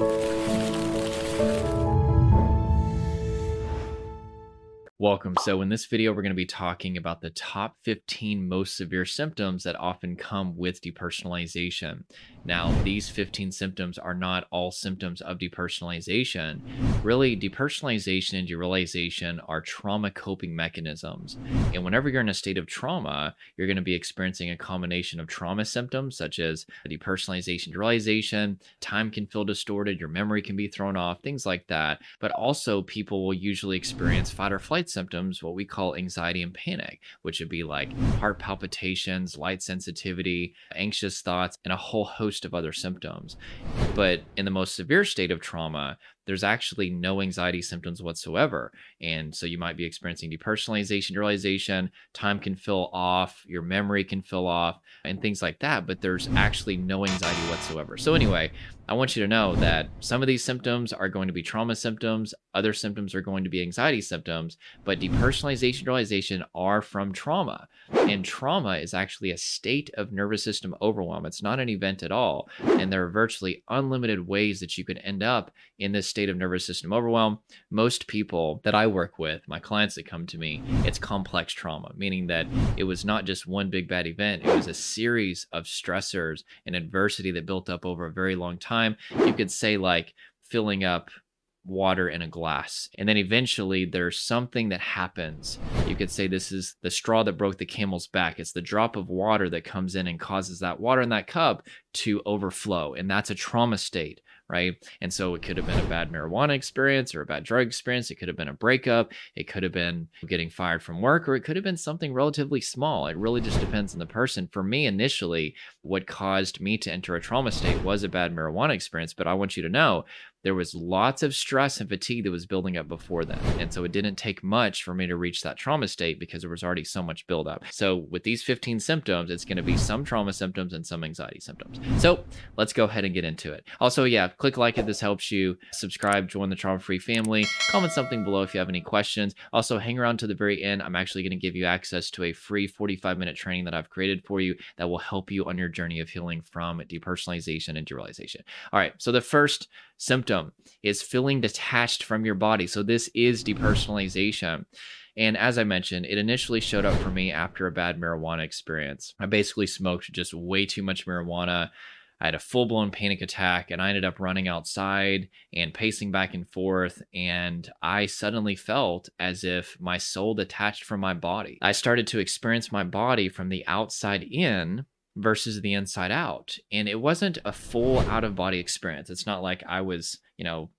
嗯。Welcome. So in this video, we're going to be talking about the top 15 most severe symptoms that often come with depersonalization. Now, these 15 symptoms are not all symptoms of depersonalization. Really, depersonalization and derealization are trauma coping mechanisms. And whenever you're in a state of trauma, you're going to be experiencing a combination of trauma symptoms such as depersonalization, derealization, time can feel distorted, your memory can be thrown off, things like that. But also, people will usually experience fight or flight symptoms, what we call anxiety and panic, which would be like heart palpitations, light sensitivity, anxious thoughts, and a whole host of other symptoms. But in the most severe state of trauma, there's actually no anxiety symptoms whatsoever. And so you might be experiencing depersonalization, derealization, time can fill off, your memory can fill off, and things like that. But there's actually no anxiety whatsoever. So, anyway, I want you to know that some of these symptoms are going to be trauma symptoms, other symptoms are going to be anxiety symptoms, but depersonalization, and realization are from trauma. And trauma is actually a state of nervous system overwhelm. It's not an event at all. And there are virtually unlimited ways that you could end up in this state of nervous system overwhelm. Most people that I work with, my clients that come to me, it's complex trauma, meaning that it was not just one big bad event, it was a series of stressors and adversity that built up over a very long time. You could say, like, filling up water in a glass. And then eventually there's something that happens. You could say this is the straw that broke the camel's back. It's the drop of water that comes in and causes that water in that cup to overflow. And that's a trauma state right? And so it could have been a bad marijuana experience or a bad drug experience. It could have been a breakup. It could have been getting fired from work, or it could have been something relatively small. It really just depends on the person. For me, initially, what caused me to enter a trauma state was a bad marijuana experience. But I want you to know there was lots of stress and fatigue that was building up before then. And so it didn't take much for me to reach that trauma state because there was already so much buildup. So with these 15 symptoms, it's going to be some trauma symptoms and some anxiety symptoms. So let's go ahead and get into it. Also, yeah, click like if this helps you, subscribe, join the trauma free family, comment something below if you have any questions. Also, hang around to the very end. I'm actually going to give you access to a free 45 minute training that I've created for you that will help you on your journey of healing from depersonalization and derealization. All right, so the first symptom is feeling detached from your body. So this is depersonalization. And as I mentioned, it initially showed up for me after a bad marijuana experience. I basically smoked just way too much marijuana. I had a full blown panic attack and I ended up running outside and pacing back and forth. And I suddenly felt as if my soul detached from my body. I started to experience my body from the outside in versus the inside out. And it wasn't a full out of body experience. It's not like I was, you know,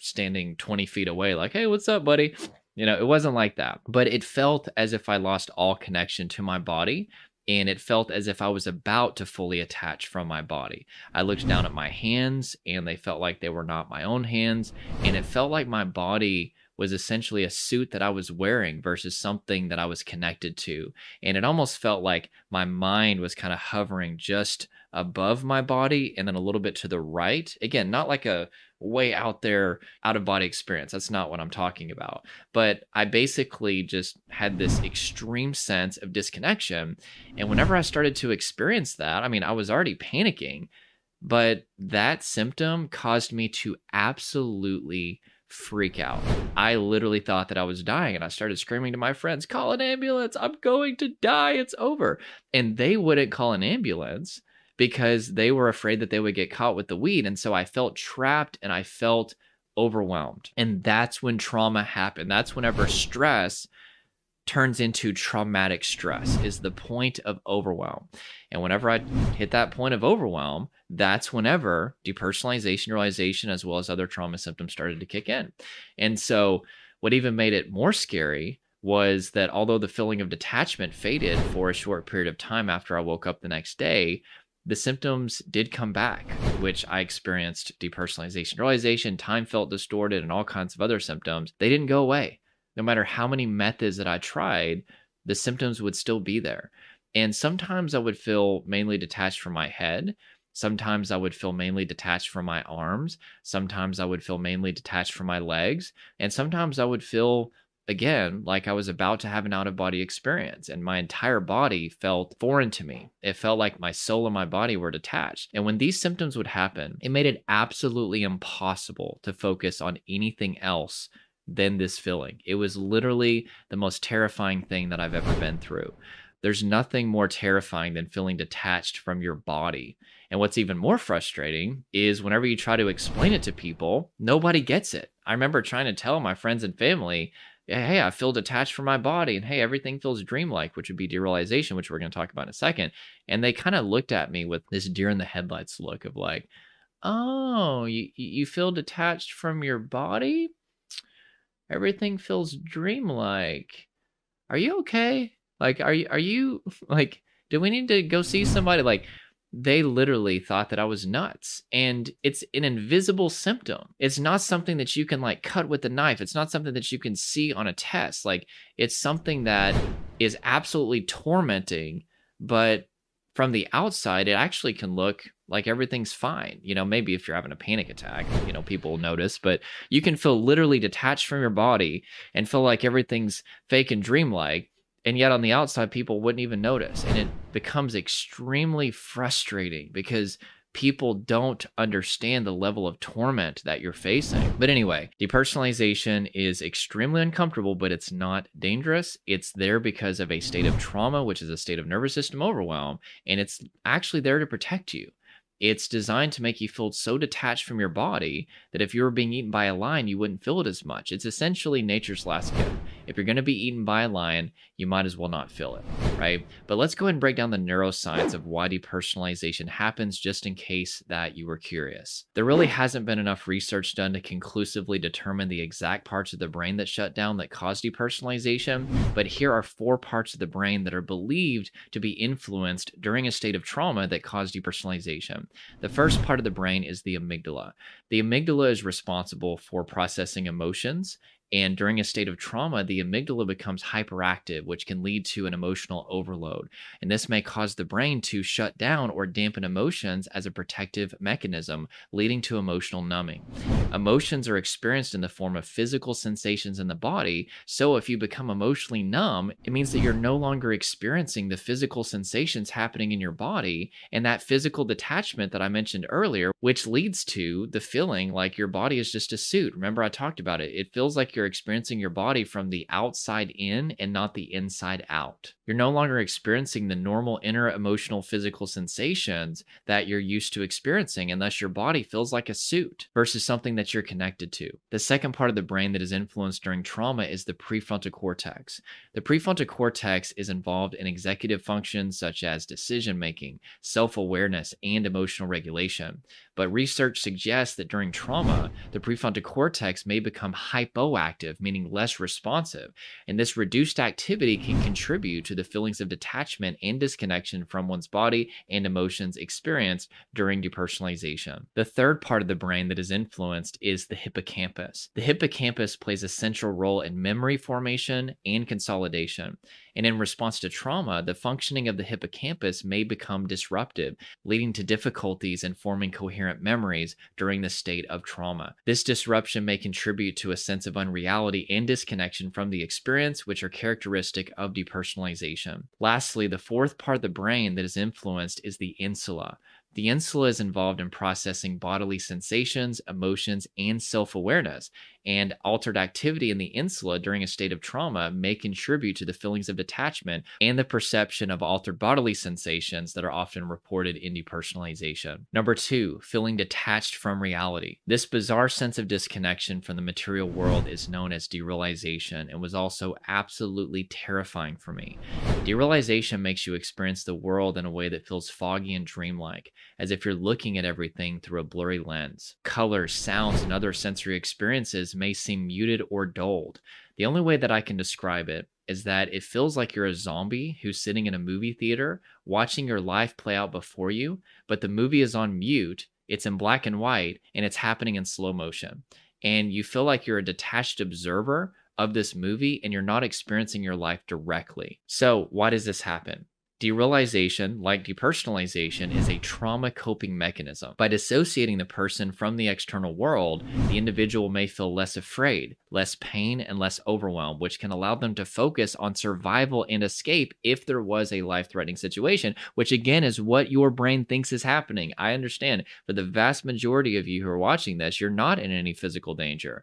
standing 20 feet away, like, hey, what's up, buddy? You know, it wasn't like that. But it felt as if I lost all connection to my body. And it felt as if I was about to fully attach from my body. I looked down at my hands and they felt like they were not my own hands. And it felt like my body was essentially a suit that I was wearing versus something that I was connected to. And it almost felt like my mind was kind of hovering just above my body and then a little bit to the right. Again, not like a way out there out of body experience. That's not what I'm talking about. But I basically just had this extreme sense of disconnection. And whenever I started to experience that, I mean, I was already panicking, but that symptom caused me to absolutely freak out. I literally thought that I was dying and I started screaming to my friends, call an ambulance. I'm going to die. It's over. And they wouldn't call an ambulance because they were afraid that they would get caught with the weed. And so I felt trapped and I felt overwhelmed. And that's when trauma happened. That's whenever stress turns into traumatic stress is the point of overwhelm. And whenever I hit that point of overwhelm, that's whenever depersonalization, derealization, as well as other trauma symptoms started to kick in. And so, what even made it more scary was that although the feeling of detachment faded for a short period of time after I woke up the next day, the symptoms did come back, which I experienced depersonalization, derealization, time felt distorted, and all kinds of other symptoms. They didn't go away. No matter how many methods that I tried, the symptoms would still be there. And sometimes I would feel mainly detached from my head. Sometimes I would feel mainly detached from my arms. Sometimes I would feel mainly detached from my legs. And sometimes I would feel again like I was about to have an out of body experience, and my entire body felt foreign to me. It felt like my soul and my body were detached. And when these symptoms would happen, it made it absolutely impossible to focus on anything else than this feeling. It was literally the most terrifying thing that I've ever been through. There's nothing more terrifying than feeling detached from your body. And what's even more frustrating is whenever you try to explain it to people, nobody gets it. I remember trying to tell my friends and family, hey, I feel detached from my body, and hey, everything feels dreamlike, which would be derealization, which we're going to talk about in a second. And they kind of looked at me with this deer in the headlights look of like, oh, you, you feel detached from your body? Everything feels dreamlike. Are you okay? Like, are you, are you, like, do we need to go see somebody? Like, they literally thought that I was nuts. And it's an invisible symptom. It's not something that you can like cut with a knife. It's not something that you can see on a test. Like it's something that is absolutely tormenting, but from the outside, it actually can look like everything's fine. You know, maybe if you're having a panic attack, you know, people notice, but you can feel literally detached from your body and feel like everything's fake and dreamlike and yet on the outside people wouldn't even notice and it becomes extremely frustrating because people don't understand the level of torment that you're facing. But anyway, depersonalization is extremely uncomfortable, but it's not dangerous. It's there because of a state of trauma, which is a state of nervous system overwhelm, and it's actually there to protect you. It's designed to make you feel so detached from your body that if you were being eaten by a lion, you wouldn't feel it as much. It's essentially nature's last gift. If you're going to be eaten by a lion, you might as well not feel it, right? But let's go ahead and break down the neuroscience of why depersonalization happens just in case that you were curious. There really hasn't been enough research done to conclusively determine the exact parts of the brain that shut down that cause depersonalization, but here are four parts of the brain that are believed to be influenced during a state of trauma that cause depersonalization. The first part of the brain is the amygdala. The amygdala is responsible for processing emotions and during a state of trauma, the amygdala becomes hyperactive, which can lead to an emotional overload. And this may cause the brain to shut down or dampen emotions as a protective mechanism, leading to emotional numbing. Emotions are experienced in the form of physical sensations in the body. So if you become emotionally numb, it means that you're no longer experiencing the physical sensations happening in your body and that physical detachment that I mentioned earlier, which leads to the feeling like your body is just a suit. Remember, I talked about it. It feels like you're you're experiencing your body from the outside in and not the inside out. You're no longer experiencing the normal inner emotional physical sensations that you're used to experiencing unless your body feels like a suit versus something that you're connected to. The second part of the brain that is influenced during trauma is the prefrontal cortex. The prefrontal cortex is involved in executive functions such as decision making, self awareness, and emotional regulation. But research suggests that during trauma, the prefrontal cortex may become hypoactive, meaning less responsive. And this reduced activity can contribute to the feelings of detachment and disconnection from one's body and emotions experienced during depersonalization. The third part of the brain that is influenced is the hippocampus. The hippocampus plays a central role in memory formation and consolidation. And in response to trauma, the functioning of the hippocampus may become disruptive, leading to difficulties in forming coherent memories during the state of trauma. This disruption may contribute to a sense of unreality and disconnection from the experience, which are characteristic of depersonalization. Lastly, the fourth part of the brain that is influenced is the insula. The insula is involved in processing bodily sensations, emotions, and self awareness, and altered activity in the insula during a state of trauma may contribute to the feelings of detachment and the perception of altered bodily sensations that are often reported in depersonalization. Number two, feeling detached from reality. This bizarre sense of disconnection from the material world is known as derealization and was also absolutely terrifying for me. Derealization makes you experience the world in a way that feels foggy and dreamlike, as if you're looking at everything through a blurry lens. Colors, sounds, and other sensory experiences may seem muted or dulled. The only way that I can describe it is that it feels like you're a zombie who's sitting in a movie theater watching your life play out before you, but the movie is on mute, it's in black and white, and it's happening in slow motion. And you feel like you're a detached observer of this movie and you're not experiencing your life directly. So, why does this happen? Derealization, like depersonalization, is a trauma coping mechanism. By dissociating the person from the external world, the individual may feel less afraid, less pain, and less overwhelmed, which can allow them to focus on survival and escape if there was a life threatening situation, which again is what your brain thinks is happening. I understand for the vast majority of you who are watching this, you're not in any physical danger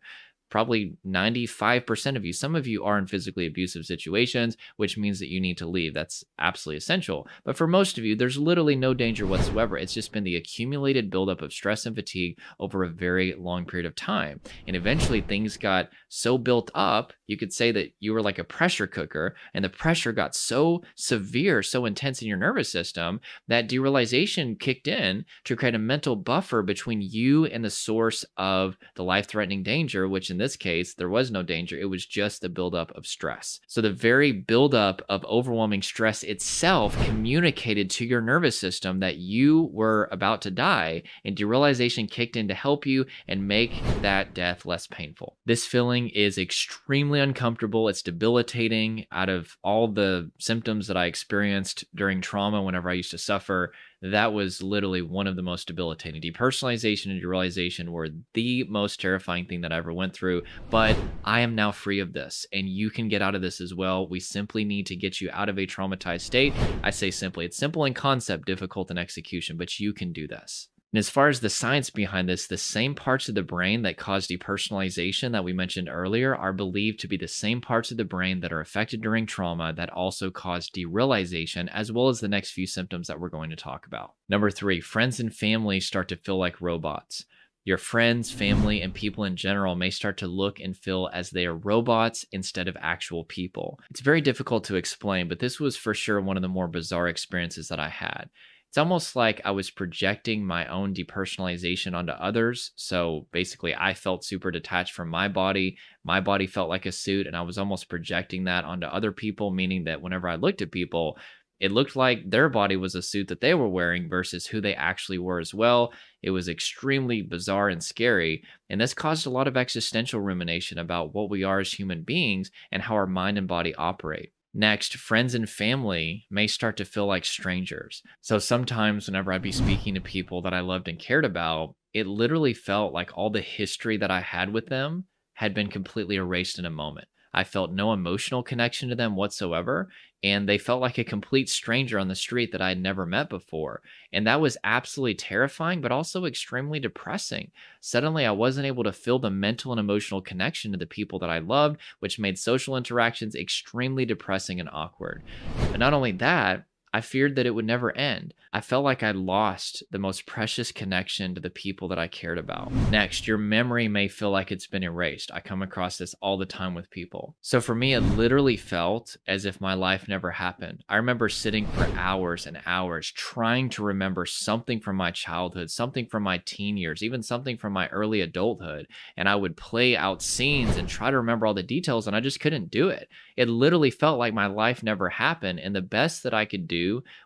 probably 95% of you. Some of you are in physically abusive situations, which means that you need to leave. That's absolutely essential. But for most of you, there's literally no danger whatsoever. It's just been the accumulated buildup of stress and fatigue over a very long period of time. And eventually things got so built up, you could say that you were like a pressure cooker, and the pressure got so severe, so intense in your nervous system that derealization kicked in to create a mental buffer between you and the source of the life threatening danger, which in this case, there was no danger. It was just the buildup of stress. So the very buildup of overwhelming stress itself communicated to your nervous system that you were about to die, and derealization kicked in to help you and make that death less painful. This feeling is extremely uncomfortable. It's debilitating. Out of all the symptoms that I experienced during trauma, whenever I used to suffer, that was literally one of the most debilitating. Depersonalization and derealization were the most terrifying thing that I ever went through. But I am now free of this, and you can get out of this as well. We simply need to get you out of a traumatized state. I say simply, it's simple in concept, difficult in execution, but you can do this. And as far as the science behind this, the same parts of the brain that cause depersonalization that we mentioned earlier are believed to be the same parts of the brain that are affected during trauma that also cause derealization, as well as the next few symptoms that we're going to talk about. Number three, friends and family start to feel like robots. Your friends, family, and people in general may start to look and feel as they are robots instead of actual people. It's very difficult to explain, but this was for sure one of the more bizarre experiences that I had it's almost like I was projecting my own depersonalization onto others. So basically, I felt super detached from my body. My body felt like a suit, and I was almost projecting that onto other people, meaning that whenever I looked at people, it looked like their body was a suit that they were wearing versus who they actually were as well. It was extremely bizarre and scary. And this caused a lot of existential rumination about what we are as human beings and how our mind and body operate. Next, friends and family may start to feel like strangers. So sometimes, whenever I'd be speaking to people that I loved and cared about, it literally felt like all the history that I had with them had been completely erased in a moment. I felt no emotional connection to them whatsoever. And they felt like a complete stranger on the street that I had never met before. And that was absolutely terrifying, but also extremely depressing. Suddenly, I wasn't able to feel the mental and emotional connection to the people that I loved, which made social interactions extremely depressing and awkward. But not only that, I feared that it would never end. I felt like I lost the most precious connection to the people that I cared about. Next, your memory may feel like it's been erased. I come across this all the time with people. So for me, it literally felt as if my life never happened. I remember sitting for hours and hours trying to remember something from my childhood, something from my teen years, even something from my early adulthood. And I would play out scenes and try to remember all the details, and I just couldn't do it. It literally felt like my life never happened. And the best that I could do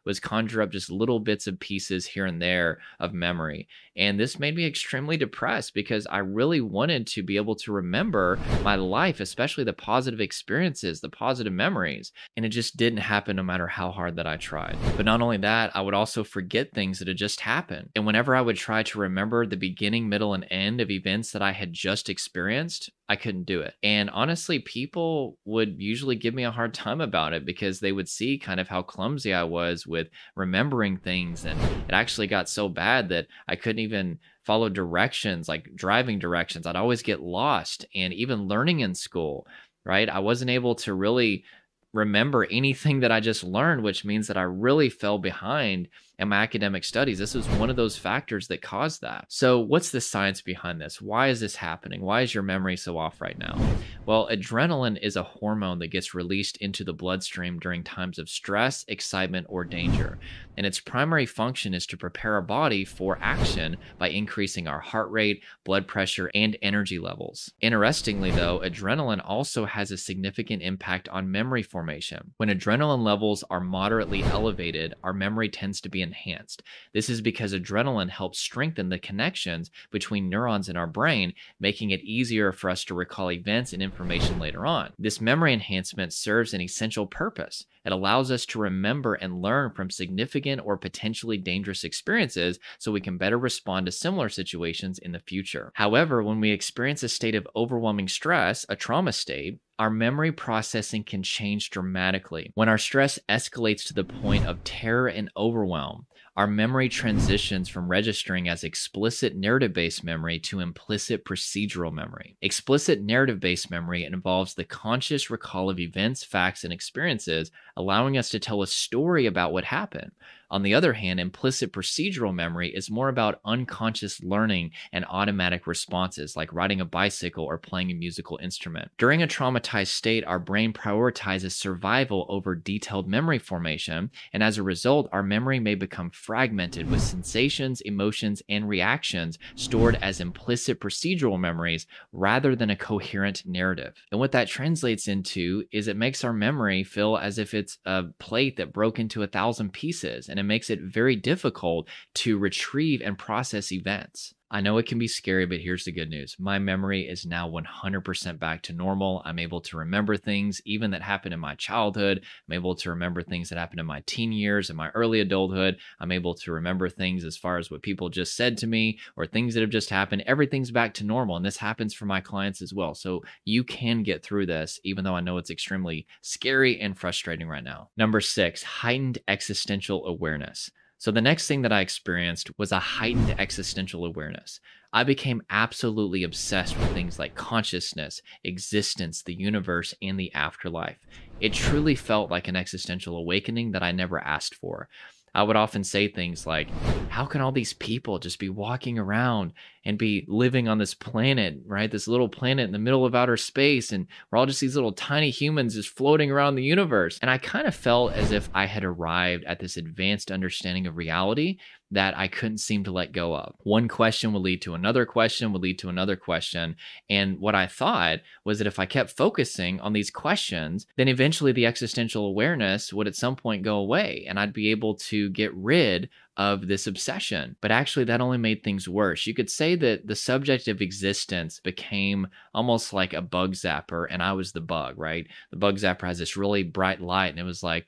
was conjure up just little bits of pieces here and there of memory. And this made me extremely depressed because I really wanted to be able to remember my life, especially the positive experiences, the positive memories. And it just didn't happen no matter how hard that I tried. But not only that, I would also forget things that had just happened. And whenever I would try to remember the beginning, middle, and end of events that I had just experienced, I couldn't do it. And honestly, people would usually give me a hard time about it because they would see kind of how clumsy I was with remembering things. And it actually got so bad that I couldn't even follow directions, like driving directions. I'd always get lost. And even learning in school, right? I wasn't able to really remember anything that I just learned, which means that I really fell behind in my academic studies. This was one of those factors that caused that. So, what's the science behind this? Why is this happening? Why is your memory so off right now? Well, adrenaline is a hormone that gets released into the bloodstream during times of stress, excitement, or danger. And its primary function is to prepare our body for action by increasing our heart rate, blood pressure, and energy levels. Interestingly, though, adrenaline also has a significant impact on memory formation. When adrenaline levels are moderately elevated, our memory tends to be enhanced. This is because adrenaline helps strengthen the connections between neurons in our brain, making it easier for us to recall events and information later on. This memory enhancement serves an essential purpose. It allows us to remember and learn from significant or potentially dangerous experiences so we can better respond to similar situations in the future. However, when we experience a state of overwhelming stress, a trauma state, our memory processing can change dramatically. When our stress escalates to the point of terror and overwhelm, our memory transitions from registering as explicit narrative based memory to implicit procedural memory. Explicit narrative based memory involves the conscious recall of events, facts, and experiences, allowing us to tell a story about what happened. On the other hand, implicit procedural memory is more about unconscious learning and automatic responses, like riding a bicycle or playing a musical instrument. During a traumatized state, our brain prioritizes survival over detailed memory formation, and as a result, our memory may become fragmented with sensations, emotions, and reactions stored as implicit procedural memories rather than a coherent narrative. And what that translates into is it makes our memory feel as if it's a plate that broke into a thousand pieces and it makes it very difficult to retrieve and process events. I know it can be scary, but here's the good news. My memory is now 100% back to normal. I'm able to remember things even that happened in my childhood. I'm able to remember things that happened in my teen years and my early adulthood. I'm able to remember things as far as what people just said to me or things that have just happened. Everything's back to normal. And this happens for my clients as well. So you can get through this, even though I know it's extremely scary and frustrating right now. Number six, heightened existential awareness. So the next thing that I experienced was a heightened existential awareness. I became absolutely obsessed with things like consciousness, existence, the universe, and the afterlife. It truly felt like an existential awakening that I never asked for. I would often say things like, How can all these people just be walking around and be living on this planet, right? This little planet in the middle of outer space, and we're all just these little tiny humans just floating around the universe. And I kind of felt as if I had arrived at this advanced understanding of reality that I couldn't seem to let go of. One question would lead to another question, would lead to another question. And what I thought was that if I kept focusing on these questions, then eventually the existential awareness would at some point go away and I'd be able to get rid of this obsession. But actually, that only made things worse. You could say that the subject of existence became almost like a bug zapper, and I was the bug, right? The bug zapper has this really bright light, and it was like,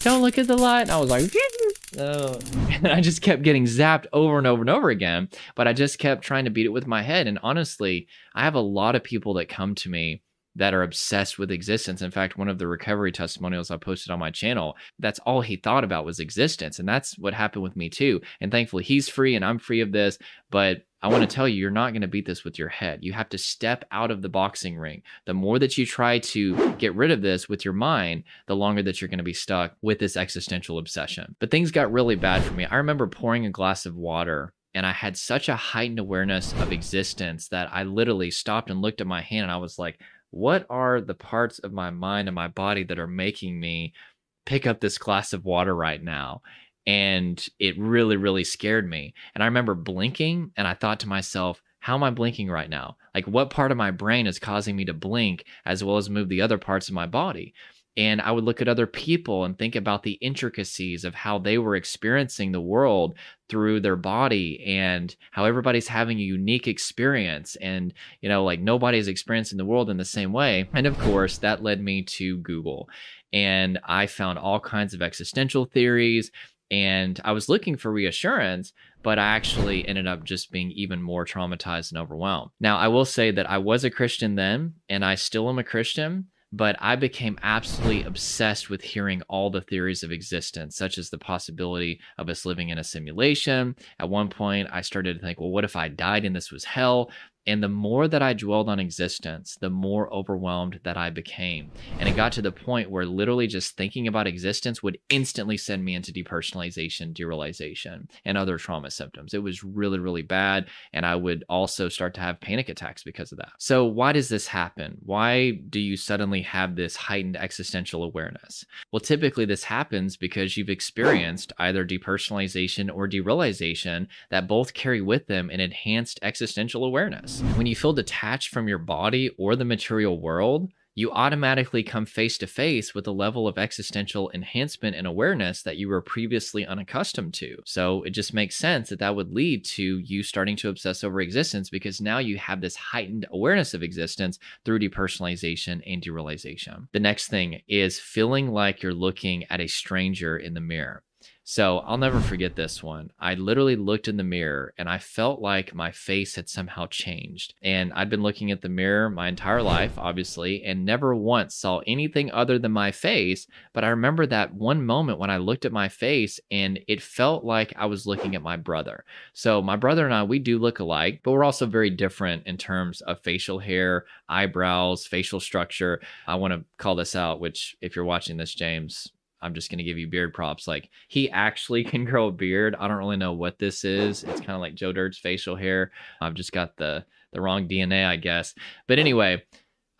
don't look at the light. And I was like, oh. and I just kept getting zapped over and over and over again. But I just kept trying to beat it with my head. And honestly, I have a lot of people that come to me that are obsessed with existence. In fact, one of the recovery testimonials I posted on my channel, that's all he thought about was existence. And that's what happened with me too. And thankfully, he's free and I'm free of this. But I want to tell you, you're not going to beat this with your head. You have to step out of the boxing ring. The more that you try to get rid of this with your mind, the longer that you're going to be stuck with this existential obsession. But things got really bad for me. I remember pouring a glass of water and I had such a heightened awareness of existence that I literally stopped and looked at my hand and I was like, what are the parts of my mind and my body that are making me pick up this glass of water right now? And it really, really scared me. And I remember blinking and I thought to myself, how am I blinking right now? Like, what part of my brain is causing me to blink as well as move the other parts of my body? And I would look at other people and think about the intricacies of how they were experiencing the world through their body and how everybody's having a unique experience. And, you know, like nobody's experiencing the world in the same way. And of course, that led me to Google. And I found all kinds of existential theories. And I was looking for reassurance, but I actually ended up just being even more traumatized and overwhelmed. Now, I will say that I was a Christian then, and I still am a Christian but I became absolutely obsessed with hearing all the theories of existence, such as the possibility of us living in a simulation. At one point, I started to think, well, what if I died and this was hell? And the more that I dwelled on existence, the more overwhelmed that I became. And it got to the point where literally just thinking about existence would instantly send me into depersonalization, derealization, and other trauma symptoms. It was really, really bad. And I would also start to have panic attacks because of that. So, why does this happen? Why do you suddenly have this heightened existential awareness? Well, typically this happens because you've experienced either depersonalization or derealization that both carry with them an enhanced existential awareness. When you feel detached from your body or the material world, you automatically come face to face with a level of existential enhancement and awareness that you were previously unaccustomed to. So it just makes sense that that would lead to you starting to obsess over existence because now you have this heightened awareness of existence through depersonalization and derealization. The next thing is feeling like you're looking at a stranger in the mirror. So I'll never forget this one. I literally looked in the mirror and I felt like my face had somehow changed. And I'd been looking at the mirror my entire life, obviously, and never once saw anything other than my face. But I remember that one moment when I looked at my face and it felt like I was looking at my brother. So my brother and I, we do look alike, but we're also very different in terms of facial hair, eyebrows, facial structure. I want to call this out, which if you're watching this, James, I'm just gonna give you beard props. Like he actually can grow a beard. I don't really know what this is. It's kind of like Joe Dirt's facial hair. I've just got the the wrong DNA, I guess. But anyway,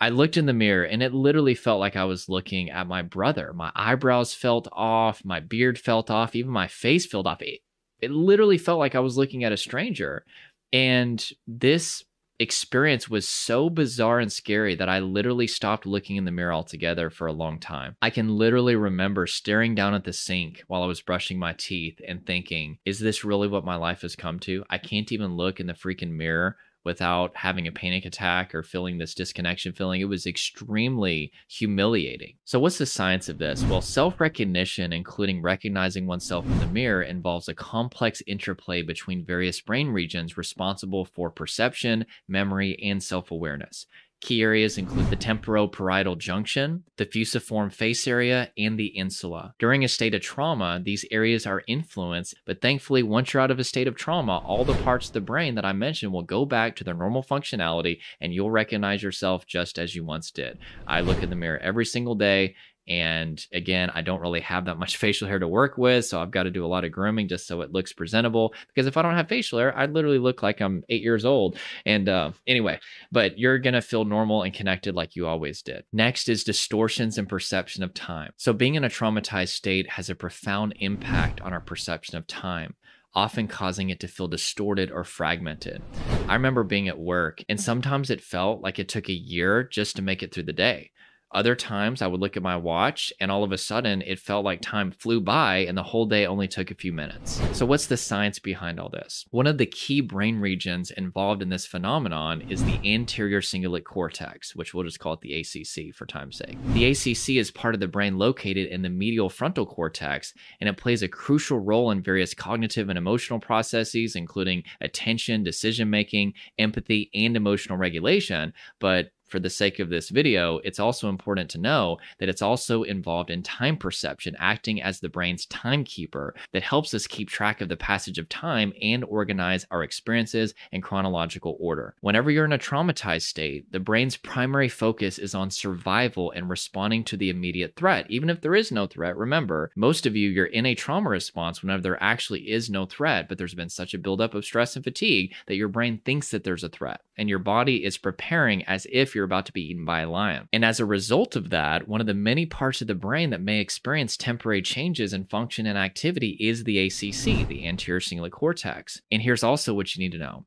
I looked in the mirror and it literally felt like I was looking at my brother. My eyebrows felt off, my beard felt off, even my face felt off. It, it literally felt like I was looking at a stranger. And this experience was so bizarre and scary that I literally stopped looking in the mirror altogether for a long time. I can literally remember staring down at the sink while I was brushing my teeth and thinking, is this really what my life has come to? I can't even look in the freaking mirror without having a panic attack or feeling this disconnection feeling. It was extremely humiliating. So, what's the science of this? Well, self recognition, including recognizing oneself in the mirror, involves a complex interplay between various brain regions responsible for perception, memory, and self awareness. Key areas include the temporoparietal junction, the fusiform face area, and the insula. During a state of trauma, these areas are influenced, but thankfully, once you're out of a state of trauma, all the parts of the brain that I mentioned will go back to their normal functionality and you'll recognize yourself just as you once did. I look in the mirror every single day and again, I don't really have that much facial hair to work with. So I've got to do a lot of grooming just so it looks presentable. Because if I don't have facial hair, I'd literally look like I'm eight years old. And uh, anyway, but you're going to feel normal and connected like you always did. Next is distortions and perception of time. So being in a traumatized state has a profound impact on our perception of time often causing it to feel distorted or fragmented. I remember being at work, and sometimes it felt like it took a year just to make it through the day. Other times I would look at my watch and all of a sudden it felt like time flew by and the whole day only took a few minutes. So, what's the science behind all this? One of the key brain regions involved in this phenomenon is the anterior cingulate cortex, which we'll just call it the ACC for time's sake. The ACC is part of the brain located in the medial frontal cortex and it plays a crucial role in various cognitive and emotional processes, including attention, decision making, empathy, and emotional regulation. But for the sake of this video, it's also important to know that it's also involved in time perception, acting as the brain's timekeeper that helps us keep track of the passage of time and organize our experiences in chronological order. Whenever you're in a traumatized state, the brain's primary focus is on survival and responding to the immediate threat. Even if there is no threat, remember, most of you, you're in a trauma response whenever there actually is no threat, but there's been such a buildup of stress and fatigue that your brain thinks that there's a threat and your body is preparing as if you're about to be eaten by a lion. And as a result of that, one of the many parts of the brain that may experience temporary changes in function and activity is the ACC, the anterior cingulate cortex. And here's also what you need to know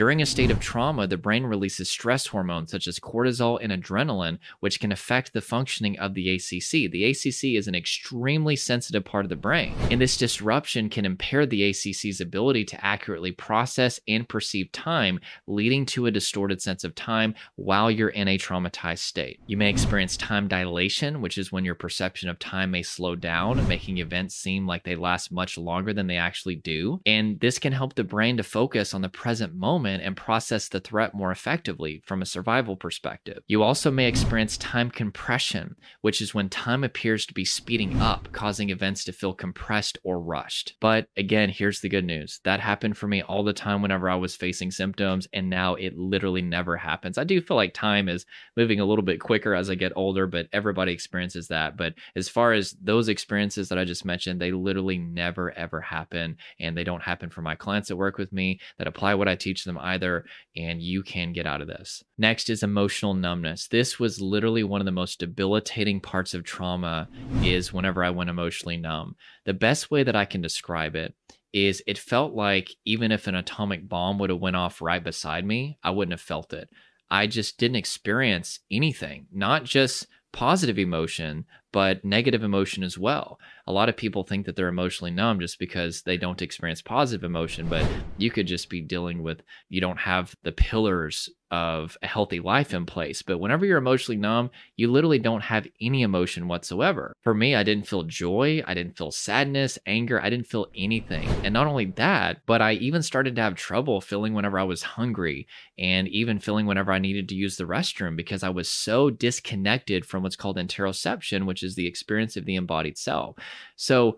during a state of trauma, the brain releases stress hormones such as cortisol and adrenaline, which can affect the functioning of the ACC. The ACC is an extremely sensitive part of the brain, and this disruption can impair the ACC's ability to accurately process and perceive time, leading to a distorted sense of time while you're in a traumatized state. You may experience time dilation, which is when your perception of time may slow down, making events seem like they last much longer than they actually do. And this can help the brain to focus on the present moment and process the threat more effectively from a survival perspective. You also may experience time compression, which is when time appears to be speeding up, causing events to feel compressed or rushed. But again, here's the good news that happened for me all the time whenever I was facing symptoms, and now it literally never happens. I do feel like time is moving a little bit quicker as I get older, but everybody experiences that. But as far as those experiences that I just mentioned, they literally never ever happen, and they don't happen for my clients that work with me that apply what I teach them either, and you can get out of this. Next is emotional numbness. This was literally one of the most debilitating parts of trauma is whenever I went emotionally numb. The best way that I can describe it is it felt like even if an atomic bomb would have went off right beside me, I wouldn't have felt it. I just didn't experience anything, not just positive emotion, but negative emotion as well. A lot of people think that they're emotionally numb just because they don't experience positive emotion, but you could just be dealing with, you don't have the pillars of a healthy life in place. But whenever you're emotionally numb, you literally don't have any emotion whatsoever. For me, I didn't feel joy, I didn't feel sadness, anger, I didn't feel anything. And not only that, but I even started to have trouble feeling whenever I was hungry and even feeling whenever I needed to use the restroom because I was so disconnected from what's called interoception, which is the experience of the embodied self. So,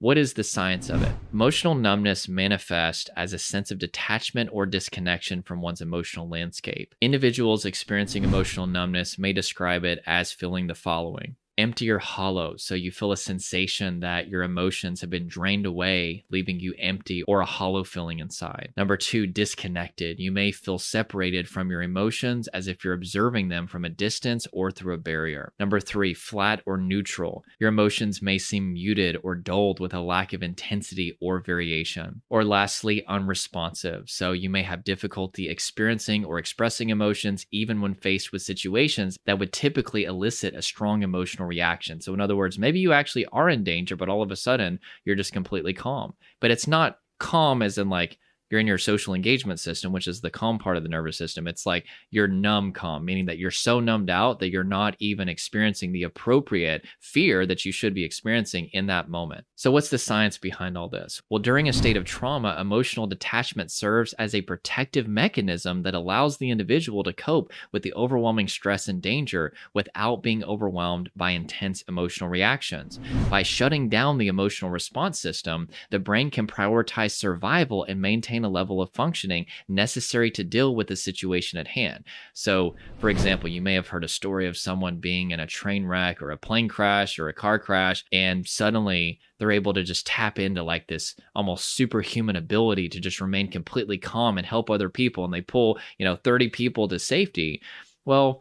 what is the science of it? Emotional numbness manifests as a sense of detachment or disconnection from one's emotional landscape. Individuals experiencing emotional numbness may describe it as feeling the following empty or hollow. So you feel a sensation that your emotions have been drained away, leaving you empty or a hollow feeling inside. Number two, disconnected. You may feel separated from your emotions as if you're observing them from a distance or through a barrier. Number three, flat or neutral. Your emotions may seem muted or dulled with a lack of intensity or variation. Or lastly, unresponsive. So you may have difficulty experiencing or expressing emotions even when faced with situations that would typically elicit a strong emotional reaction. So, in other words, maybe you actually are in danger, but all of a sudden you're just completely calm. But it's not calm as in like you're in your social engagement system, which is the calm part of the nervous system. It's like you're numb calm, meaning that you're so numbed out that you're not even experiencing the appropriate fear that you should be experiencing in that moment. So, what's the science behind all this? Well, during a state of trauma, emotional detachment serves as a protective mechanism that allows the individual to cope with the overwhelming stress and danger without being overwhelmed by intense emotional reactions. By shutting down the emotional response system, the brain can prioritize survival and maintain maintain a level of functioning necessary to deal with the situation at hand. So, for example, you may have heard a story of someone being in a train wreck or a plane crash or a car crash, and suddenly they're able to just tap into like this almost superhuman ability to just remain completely calm and help other people. And they pull, you know, 30 people to safety. Well,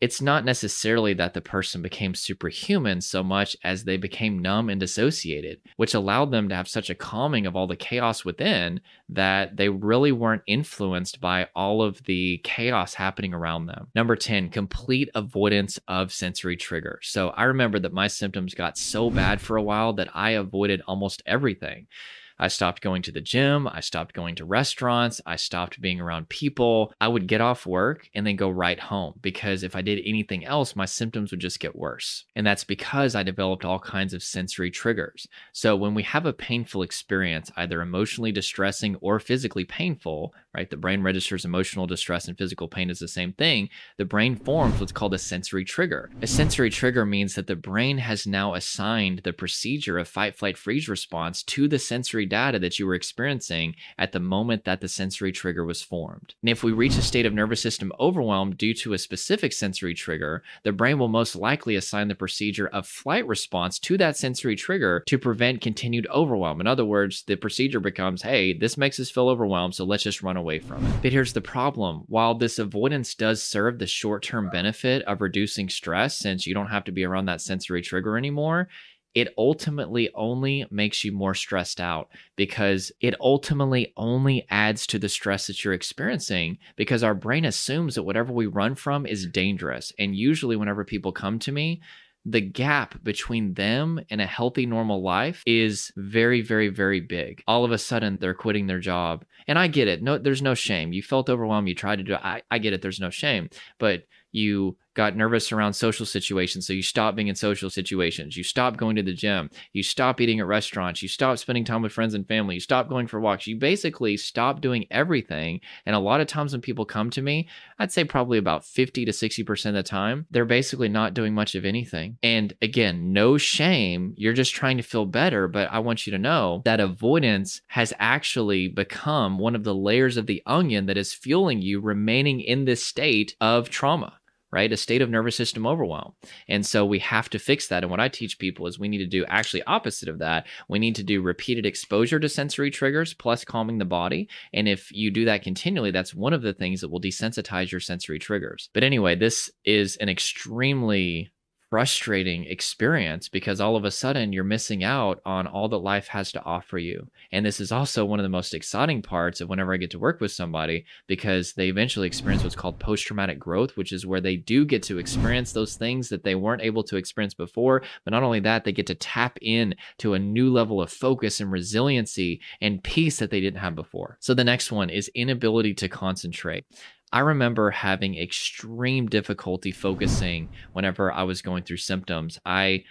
it's not necessarily that the person became superhuman so much as they became numb and dissociated, which allowed them to have such a calming of all the chaos within that they really weren't influenced by all of the chaos happening around them. Number 10, complete avoidance of sensory triggers. So I remember that my symptoms got so bad for a while that I avoided almost everything. I stopped going to the gym. I stopped going to restaurants. I stopped being around people. I would get off work and then go right home because if I did anything else, my symptoms would just get worse. And that's because I developed all kinds of sensory triggers. So when we have a painful experience, either emotionally distressing or physically painful, right? The brain registers emotional distress and physical pain as the same thing. The brain forms what's called a sensory trigger. A sensory trigger means that the brain has now assigned the procedure of fight, flight, freeze response to the sensory data that you were experiencing at the moment that the sensory trigger was formed. And if we reach a state of nervous system overwhelm due to a specific sensory trigger, the brain will most likely assign the procedure of flight response to that sensory trigger to prevent continued overwhelm. In other words, the procedure becomes, hey, this makes us feel overwhelmed, so let's just run away from it. But here's the problem while this avoidance does serve the short term benefit of reducing stress, since you don't have to be around that sensory trigger anymore, it ultimately only makes you more stressed out because it ultimately only adds to the stress that you're experiencing because our brain assumes that whatever we run from is dangerous. And usually, whenever people come to me, the gap between them and a healthy normal life is very very very big. All of a sudden they're quitting their job. And i get it. No there's no shame. You felt overwhelmed. You tried to do it. I, I get it. There's no shame. But you got nervous around social situations. So you stop being in social situations. You stop going to the gym. You stop eating at restaurants. You stop spending time with friends and family. You stop going for walks. You basically stop doing everything. And a lot of times when people come to me, I'd say probably about 50 to 60% of the time, they're basically not doing much of anything. And again, no shame. You're just trying to feel better. But I want you to know that avoidance has actually become one of the layers of the onion that is fueling you remaining in this state of trauma right? A state of nervous system overwhelm. And so we have to fix that. And what I teach people is we need to do actually opposite of that. We need to do repeated exposure to sensory triggers plus calming the body. And if you do that continually, that's one of the things that will desensitize your sensory triggers. But anyway, this is an extremely frustrating experience because all of a sudden you're missing out on all that life has to offer you. And this is also one of the most exciting parts of whenever I get to work with somebody because they eventually experience what's called post traumatic growth, which is where they do get to experience those things that they weren't able to experience before. But not only that, they get to tap in to a new level of focus and resiliency and peace that they didn't have before. So the next one is inability to concentrate. I remember having extreme difficulty focusing whenever I was going through symptoms. I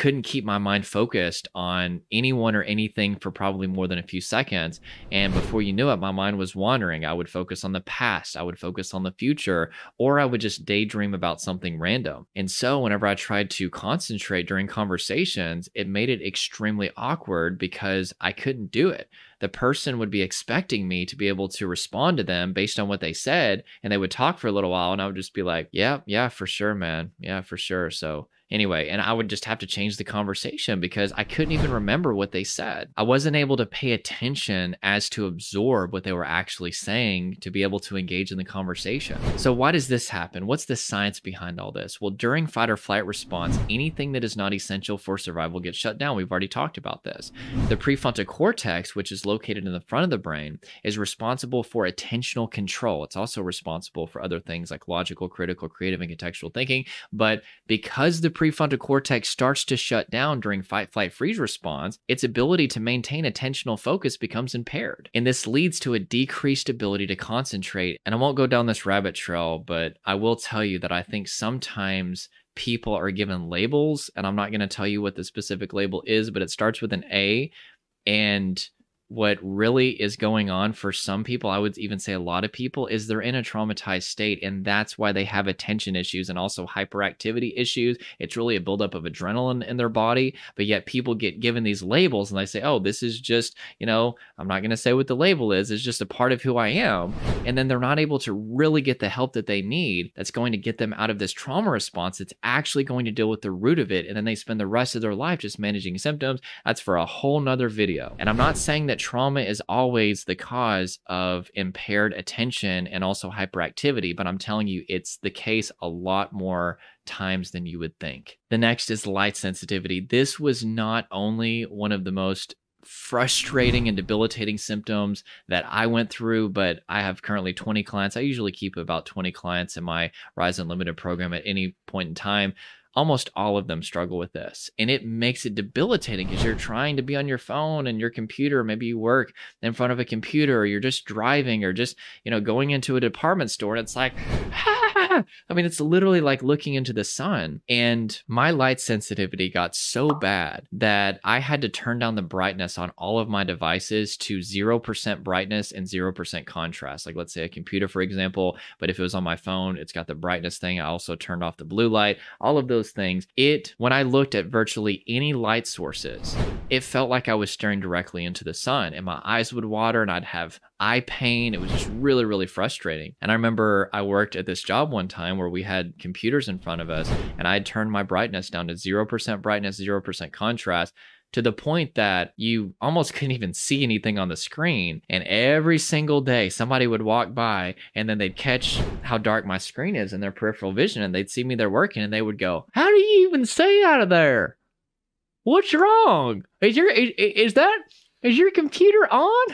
couldn't keep my mind focused on anyone or anything for probably more than a few seconds. And before you knew it, my mind was wandering. I would focus on the past, I would focus on the future, or I would just daydream about something random. And so, whenever I tried to concentrate during conversations, it made it extremely awkward because I couldn't do it the person would be expecting me to be able to respond to them based on what they said. And they would talk for a little while and I would just be like, yeah, yeah, for sure, man. Yeah, for sure. So anyway, and I would just have to change the conversation because I couldn't even remember what they said. I wasn't able to pay attention as to absorb what they were actually saying to be able to engage in the conversation. So, why does this happen? What's the science behind all this? Well, during fight or flight response, anything that is not essential for survival gets shut down. We've already talked about this. The prefrontal cortex, which is located in the front of the brain, is responsible for attentional control. It's also responsible for other things like logical, critical, creative, and contextual thinking. But because the prefrontal cortex starts to shut down during fight, flight, freeze response, its ability to maintain attentional focus becomes impaired. And this leads to a decreased ability to concentrate. And I won't go down this rabbit trail, but I will tell you that I think sometimes people are given labels, and I'm not going to tell you what the specific label is, but it starts with an A. And what really is going on for some people, I would even say a lot of people, is they're in a traumatized state. And that's why they have attention issues and also hyperactivity issues. It's really a buildup of adrenaline in their body. But yet people get given these labels and they say, oh, this is just, you know, I'm not going to say what the label is. It's just a part of who I am. And then they're not able to really get the help that they need that's going to get them out of this trauma response. It's actually going to deal with the root of it. And then they spend the rest of their life just managing symptoms. That's for a whole nother video. And I'm not saying that trauma is always the cause of impaired attention and also hyperactivity, but I'm telling you, it's the case a lot more times than you would think. The next is light sensitivity. This was not only one of the most frustrating and debilitating symptoms that I went through, but I have currently 20 clients. I usually keep about 20 clients in my Rise Unlimited program at any point in time almost all of them struggle with this. And it makes it debilitating because you're trying to be on your phone and your computer. Maybe you work in front of a computer or you're just driving or just, you know, going into a department store and it's like, ah, I mean, it's literally like looking into the sun. And my light sensitivity got so bad that I had to turn down the brightness on all of my devices to 0% brightness and 0% contrast. Like, let's say a computer, for example, but if it was on my phone, it's got the brightness thing. I also turned off the blue light, all of those things. It, when I looked at virtually any light sources, it felt like I was staring directly into the sun and my eyes would water and I'd have eye pain. It was just really, really frustrating. And I remember I worked at this job one time where we had computers in front of us and I had turned my brightness down to 0% brightness, 0% contrast to the point that you almost couldn't even see anything on the screen. And every single day, somebody would walk by and then they'd catch how dark my screen is in their peripheral vision and they'd see me there working and they would go, How do you even see out of there? What's wrong? Is your is, is that is your computer on?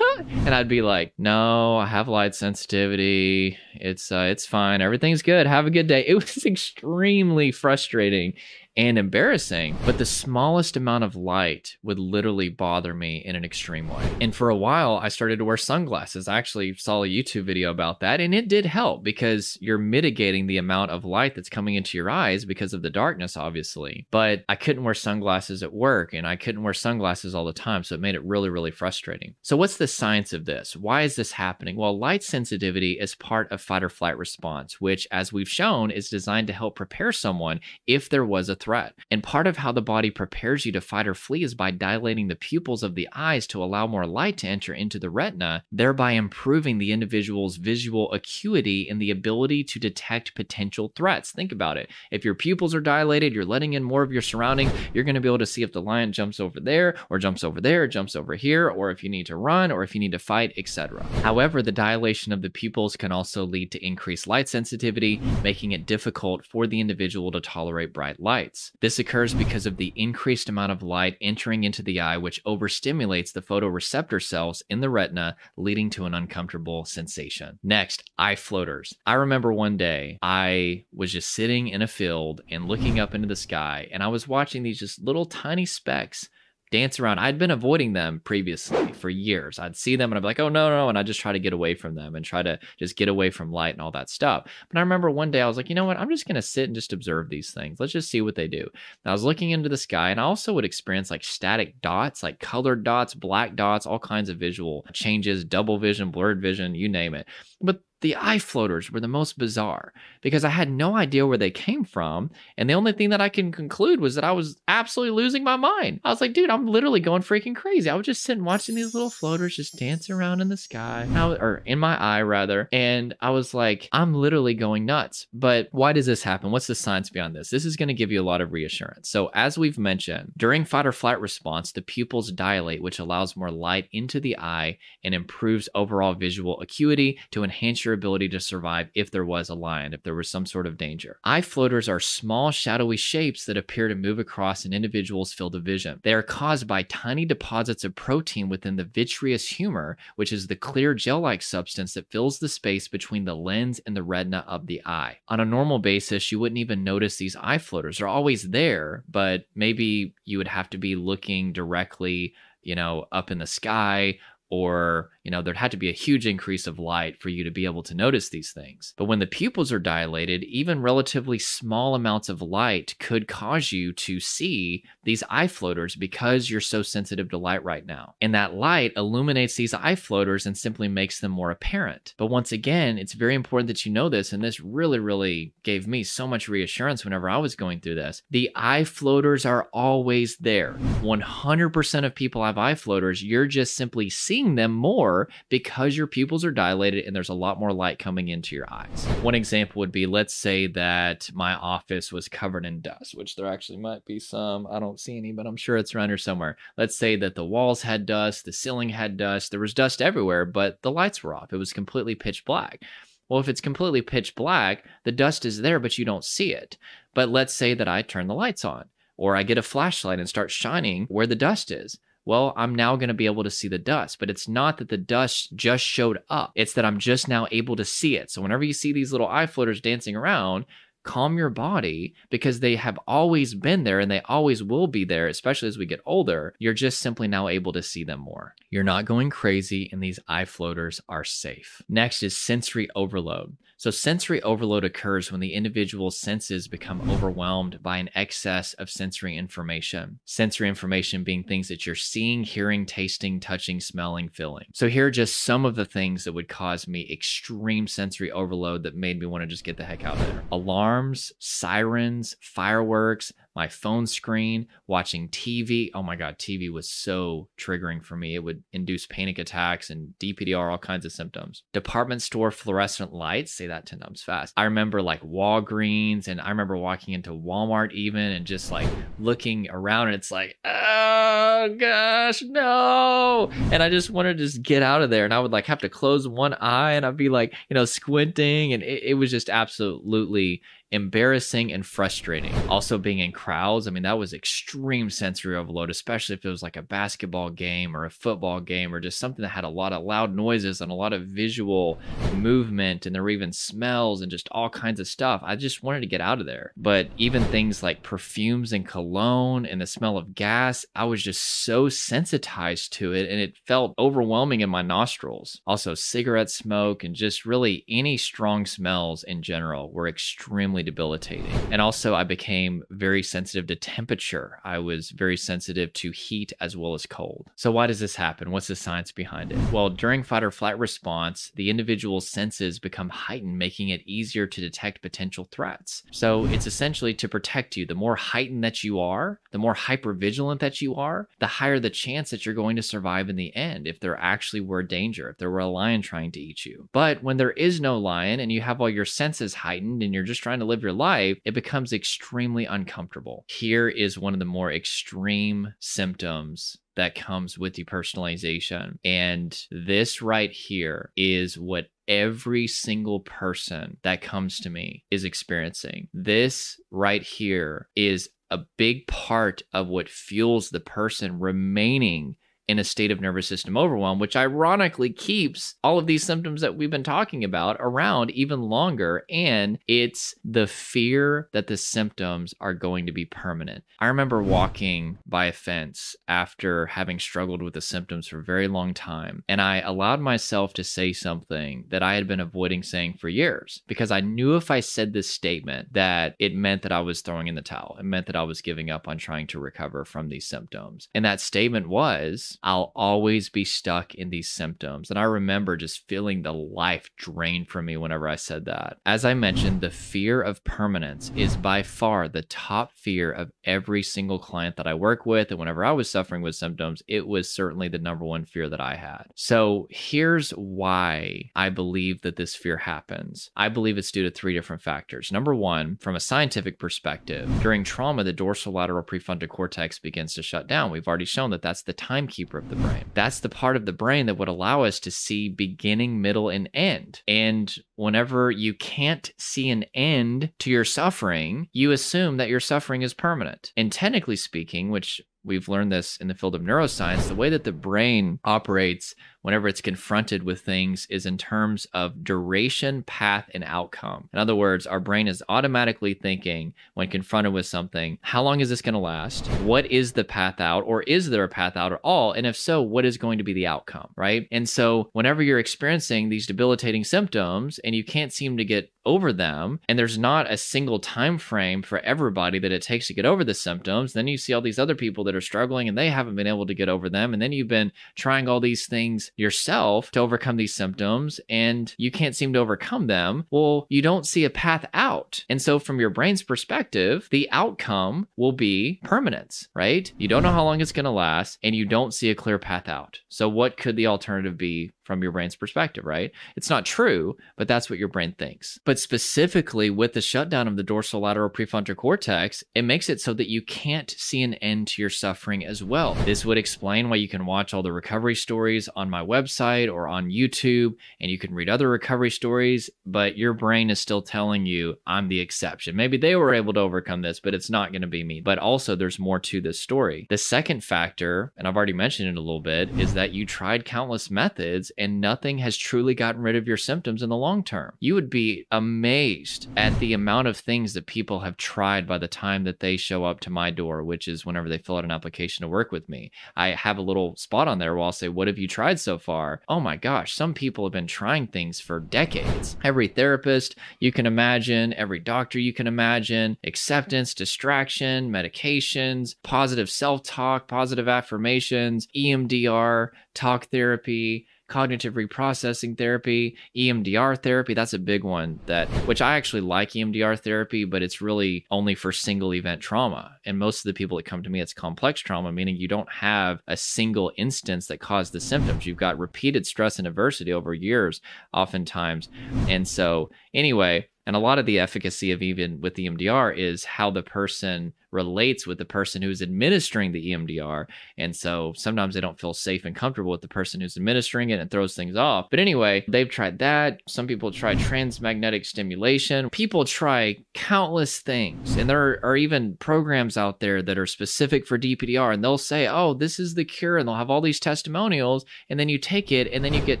and I'd be like, no, I have light sensitivity. It's uh, it's fine. Everything's good. Have a good day. It was extremely frustrating and embarrassing, but the smallest amount of light would literally bother me in an extreme way. And for a while, I started to wear sunglasses. I actually saw a YouTube video about that, and it did help because you're mitigating the amount of light that's coming into your eyes because of the darkness, obviously. But I couldn't wear sunglasses at work, and I couldn't wear sunglasses all the time, so it made it really, really frustrating. So, what's the science of this? Why is this happening? Well, light sensitivity is part of fight or flight response, which, as we've shown, is designed to help prepare someone if there was a threat threat. And part of how the body prepares you to fight or flee is by dilating the pupils of the eyes to allow more light to enter into the retina, thereby improving the individual's visual acuity and the ability to detect potential threats. Think about it. If your pupils are dilated, you're letting in more of your surrounding, you're going to be able to see if the lion jumps over there or jumps over there, jumps over here, or if you need to run or if you need to fight, etc. However, the dilation of the pupils can also lead to increased light sensitivity, making it difficult for the individual to tolerate bright lights. This occurs because of the increased amount of light entering into the eye, which overstimulates the photoreceptor cells in the retina, leading to an uncomfortable sensation. Next, eye floaters. I remember one day I was just sitting in a field and looking up into the sky, and I was watching these just little tiny specks dance around. I'd been avoiding them previously for years. I'd see them and I'd be like, oh, no, no. No. And I'd just try to get away from them and try to just get away from light and all that stuff. But I remember one day I was like, you know what? I'm just going to sit and just observe these things. Let's just see what they do. And I was looking into the sky and I also would experience like static dots, like colored dots, black dots, all kinds of visual changes, double vision, blurred vision, you name it. But the eye floaters were the most bizarre because I had no idea where they came from. And the only thing that I can conclude was that I was absolutely losing my mind. I was like, dude, I'm literally going freaking crazy. I was just sitting watching these little floaters just dance around in the sky, or in my eye rather. And I was like, I'm literally going nuts. But why does this happen? What's the science beyond this? This is going to give you a lot of reassurance. So, as we've mentioned, during fight or flight response, the pupils dilate, which allows more light into the eye and improves overall visual acuity to enhance your ability to survive if there was a lion, if there was some sort of danger. Eye floaters are small, shadowy shapes that appear to move across an individual's field of vision. They are caused by tiny deposits of protein within the vitreous humor, which is the clear gel like substance that fills the space between the lens and the retina of the eye. On a normal basis, you wouldn't even notice these eye floaters. They're always there, but maybe you would have to be looking directly you know, up in the sky or you know there'd have to be a huge increase of light for you to be able to notice these things. But when the pupils are dilated even relatively small amounts of light could cause you to see these eye floaters because you're so sensitive to light right now. And that light illuminates these eye floaters and simply makes them more apparent. But once again it's very important that you know this and this really really gave me so much reassurance whenever i was going through this. The eye floaters are always there. 100% of people have eye floaters. You're just simply seeing seeing them more because your pupils are dilated and there's a lot more light coming into your eyes. One example would be let's say that my office was covered in dust, which there actually might be some. I don't see any, but I'm sure it's around here somewhere. Let's say that the walls had dust, the ceiling had dust, there was dust everywhere, but the lights were off. It was completely pitch black. Well, if it's completely pitch black, the dust is there, but you don't see it. But let's say that I turn the lights on, or I get a flashlight and start shining where the dust is well, I'm now going to be able to see the dust. But it's not that the dust just showed up, it's that I'm just now able to see it. So whenever you see these little eye floaters dancing around, calm your body because they have always been there and they always will be there, especially as we get older. You're just simply now able to see them more. You're not going crazy, and these eye floaters are safe. Next is sensory overload. So, sensory overload occurs when the individual's senses become overwhelmed by an excess of sensory information. Sensory information being things that you're seeing, hearing, tasting, touching, smelling, feeling. So, here are just some of the things that would cause me extreme sensory overload that made me want to just get the heck out of there alarms, sirens, fireworks, my phone screen, watching TV. Oh my God, TV was so triggering for me. It would induce panic attacks and DPDR, all kinds of symptoms. Department store fluorescent lights, say that 10 times fast. I remember like Walgreens and I remember walking into Walmart even and just like looking around and it's like, oh gosh, no. And I just wanted to just get out of there. And I would like have to close one eye and I'd be like, you know, squinting. And it, it was just absolutely embarrassing and frustrating. Also, being in crowds, I mean, that was extreme sensory overload, especially if it was like a basketball game or a football game or just something that had a lot of loud noises and a lot of visual movement and there were even smells and just all kinds of stuff. I just wanted to get out of there. But even things like perfumes and cologne and the smell of gas, I was just so sensitized to it and it felt overwhelming in my nostrils. Also, cigarette smoke and just really any strong smells in general were extremely extremely debilitating. And also, I became very sensitive to temperature. I was very sensitive to heat as well as cold. So, why does this happen? What's the science behind it? Well, during fight or flight response, the individual's senses become heightened, making it easier to detect potential threats. So, it's essentially to protect you. The more heightened that you are, the more hyper vigilant that you are, the higher the chance that you're going to survive in the end if there actually were danger, if there were a lion trying to eat you. But when there is no lion and you have all your senses heightened and you're just trying to live your life, it becomes extremely uncomfortable. Here is one of the more extreme symptoms that comes with depersonalization. And this right here is what every single person that comes to me is experiencing. This right here is a big part of what fuels the person remaining in a state of nervous system overwhelm, which ironically keeps all of these symptoms that we've been talking about around even longer. And it's the fear that the symptoms are going to be permanent. I remember walking by a fence after having struggled with the symptoms for a very long time, and I allowed myself to say something that I had been avoiding saying for years because I knew if I said this statement that it meant that I was throwing in the towel. It meant that I was giving up on trying to recover from these symptoms. And that statement was, I'll always be stuck in these symptoms. And I remember just feeling the life drain from me whenever I said that. As I mentioned, the fear of permanence is by far the top fear of every single client that I work with. And whenever I was suffering with symptoms, it was certainly the number one fear that I had. So here's why I believe that this fear happens. I believe it's due to three different factors. Number one, from a scientific perspective, during trauma, the dorsolateral prefrontal cortex begins to shut down. We've already shown that that's the timekeeper of the brain. That's the part of the brain that would allow us to see beginning, middle, and end. And whenever you can't see an end to your suffering, you assume that your suffering is permanent. And technically speaking, which we've learned this in the field of neuroscience, the way that the brain operates whenever it's confronted with things is in terms of duration, path, and outcome. In other words, our brain is automatically thinking when confronted with something, how long is this going to last? What is the path out? Or is there a path out at all? And if so, what is going to be the outcome? Right. And so whenever you're experiencing these debilitating symptoms and you can't seem to get over them and there's not a single time frame for everybody that it takes to get over the symptoms then you see all these other people that are struggling and they haven't been able to get over them and then you've been trying all these things yourself to overcome these symptoms and you can't seem to overcome them, well, you don't see a path out. And so, from your brain's perspective, the outcome will be permanence, right? You don't know how long it's going to last and you don't see a clear path out. So, what could the alternative be from your brain's perspective, right? It's not true, but that's what your brain thinks. But specifically with the shutdown of the dorsolateral prefrontal cortex, it makes it so that you can't see an end to your suffering as well. This would explain why you can watch all the recovery stories on my website or on YouTube, and you can read other recovery stories, but your brain is still telling you, I'm the exception. Maybe they were able to overcome this, but it's not going to be me. But also, there's more to this story. The second factor, and I've already mentioned it a little bit, is that you tried countless methods and nothing has truly gotten rid of your symptoms in the long term. You would be amazed at the amount of things that people have tried by the time that they show up to my door, which is whenever they fill out an application to work with me. I have a little spot on there where I'll say, What have you tried so far? Oh my gosh, some people have been trying things for decades. Every therapist you can imagine, every doctor you can imagine, acceptance, distraction, medications, positive self talk, positive affirmations, EMDR, talk therapy cognitive reprocessing therapy, EMDR therapy. That's a big one that which I actually like EMDR therapy, but it's really only for single event trauma. And most of the people that come to me it's complex trauma, meaning you don't have a single instance that caused the symptoms. You've got repeated stress and adversity over years oftentimes. And so anyway, and a lot of the efficacy of even with EMDR is how the person relates with the person who's administering the EMDR. And so sometimes they don't feel safe and comfortable with the person who's administering it and throws things off. But anyway, they've tried that. Some people try transmagnetic stimulation. People try countless things. And there are even programs out there that are specific for DPDR and they'll say, oh, this is the cure. And they'll have all these testimonials. And then you take it and then you get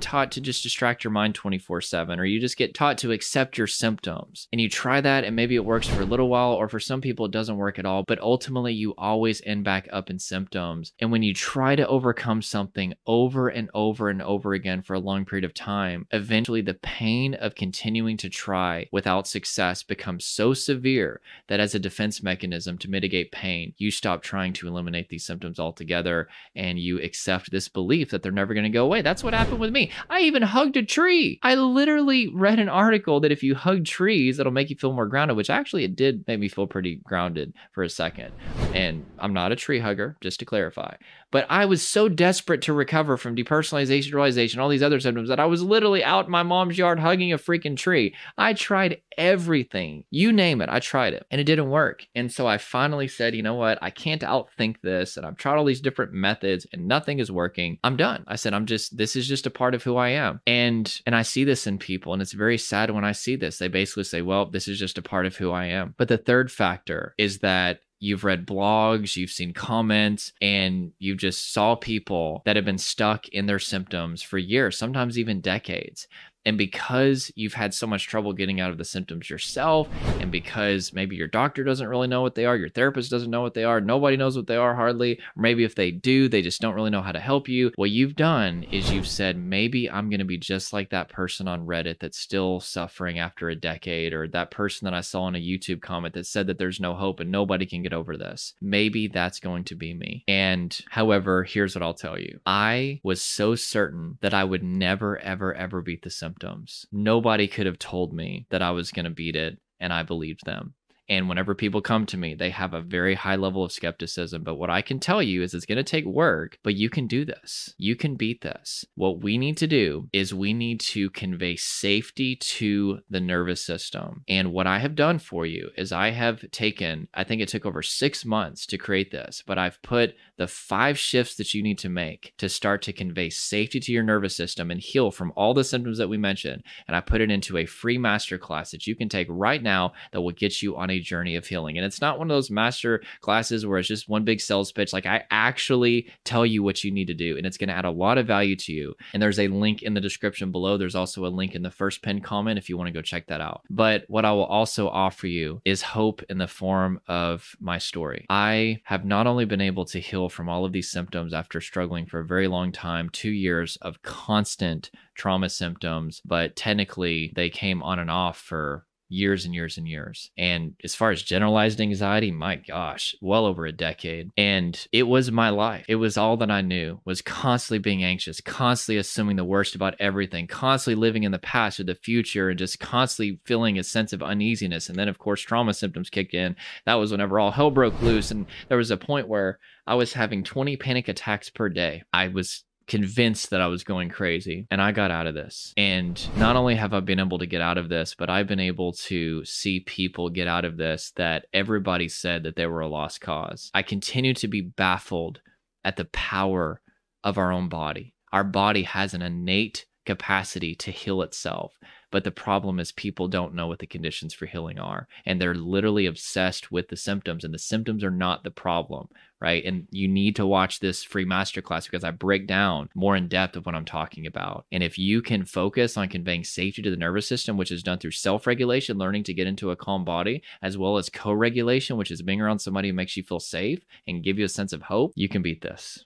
taught to just distract your mind 24 7 or you just get taught to accept your symptoms. And you try that and maybe it works for a little while or for some people it doesn't work at all all, but ultimately you always end back up in symptoms. And when you try to overcome something over and over and over again for a long period of time, eventually the pain of continuing to try without success becomes so severe that as a defense mechanism to mitigate pain, you stop trying to eliminate these symptoms altogether and you accept this belief that they're never going to go away. That's what happened with me. I even hugged a tree. I literally read an article that if you hug trees, it'll make you feel more grounded, which actually it did make me feel pretty grounded for a second. And I'm not a tree hugger, just to clarify. But I was so desperate to recover from depersonalization, derealization, all these other symptoms that I was literally out in my mom's yard hugging a freaking tree. I tried everything, you name it, I tried it, and it didn't work. And so I finally said, you know what? I can't outthink this. And I've tried all these different methods and nothing is working. I'm done. I said, I'm just, this is just a part of who I am. And, and I see this in people. And it's very sad when I see this. They basically say, well, this is just a part of who I am. But the third factor is that you've read blogs, you've seen comments, and you just saw people that have been stuck in their symptoms for years, sometimes even decades. And because you've had so much trouble getting out of the symptoms yourself, and because maybe your doctor doesn't really know what they are, your therapist doesn't know what they are, nobody knows what they are hardly, or maybe if they do, they just don't really know how to help you. What you've done is you've said, maybe I'm going to be just like that person on Reddit that's still suffering after a decade, or that person that I saw in a YouTube comment that said that there's no hope and nobody can get over this. Maybe that's going to be me. And however, here's what I'll tell you I was so certain that I would never, ever, ever beat the symptoms symptoms. Nobody could have told me that I was going to beat it, and I believed them. And whenever people come to me, they have a very high level of skepticism. But what I can tell you is it's going to take work, but you can do this. You can beat this. What we need to do is we need to convey safety to the nervous system. And what I have done for you is I have taken, I think it took over six months to create this, but I've put the five shifts that you need to make to start to convey safety to your nervous system and heal from all the symptoms that we mentioned. And I put it into a free masterclass that you can take right now that will get you on a journey of healing. And it's not one of those master classes where it's just one big sales pitch. Like I actually tell you what you need to do, and it's going to add a lot of value to you. And there's a link in the description below. There's also a link in the first pinned comment if you want to go check that out. But what I will also offer you is hope in the form of my story. I have not only been able to heal from all of these symptoms after struggling for a very long time, two years of constant trauma symptoms, but technically they came on and off for years and years and years. And as far as generalized anxiety, my gosh, well over a decade. And it was my life. It was all that I knew was constantly being anxious, constantly assuming the worst about everything, constantly living in the past or the future and just constantly feeling a sense of uneasiness. And then of course trauma symptoms kicked in. That was whenever all hell broke loose and there was a point where I was having 20 panic attacks per day. I was convinced that I was going crazy and I got out of this. And not only have I been able to get out of this, but I've been able to see people get out of this that everybody said that they were a lost cause. I continue to be baffled at the power of our own body. Our body has an innate capacity to heal itself. But the problem is people don't know what the conditions for healing are. And they're literally obsessed with the symptoms, and the symptoms are not the problem, right? And you need to watch this free masterclass because I break down more in depth of what I'm talking about. And if you can focus on conveying safety to the nervous system, which is done through self regulation, learning to get into a calm body, as well as co regulation, which is being around somebody who makes you feel safe and give you a sense of hope, you can beat this.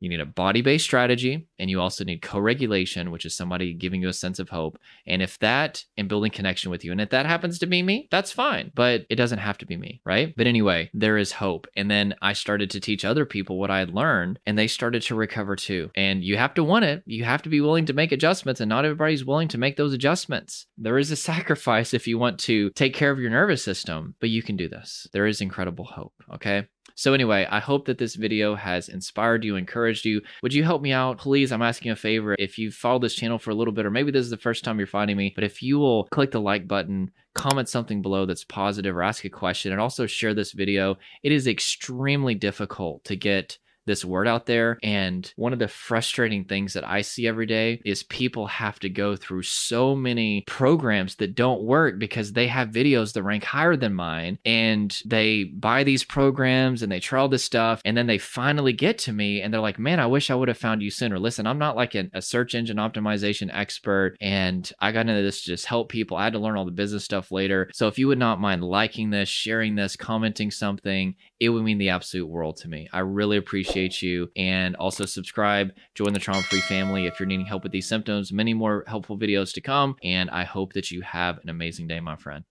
You need a body based strategy, and you also need co regulation, which is somebody giving you a sense of hope. And if that and building connection with you, and if that happens to be me, that's fine, but it doesn't have to be me, right? But anyway, there is hope. And then I started to teach other people what I had learned, and they started to recover too. And you have to want it, you have to be willing to make adjustments, and not everybody's willing to make those adjustments. There is a sacrifice if you want to take care of your nervous system, but you can do this. There is incredible hope, okay? So anyway, I hope that this video has inspired you, encouraged you. Would you help me out? Please, I'm asking a favor. If you've followed this channel for a little bit, or maybe this is the first time you're finding me, but if you will click the like button, comment something below that's positive or ask a question, and also share this video. It is extremely difficult to get this word out there. And one of the frustrating things that I see every day is people have to go through so many programs that don't work because they have videos that rank higher than mine and they buy these programs and they try all this stuff and then they finally get to me and they're like, man, I wish I would have found you sooner. Listen, I'm not like an, a search engine optimization expert and I got into this to just help people. I had to learn all the business stuff later. So if you would not mind liking this, sharing this, commenting something, it would mean the absolute world to me. I really appreciate you. And also subscribe, join the trauma free family if you're needing help with these symptoms. Many more helpful videos to come. And I hope that you have an amazing day, my friend.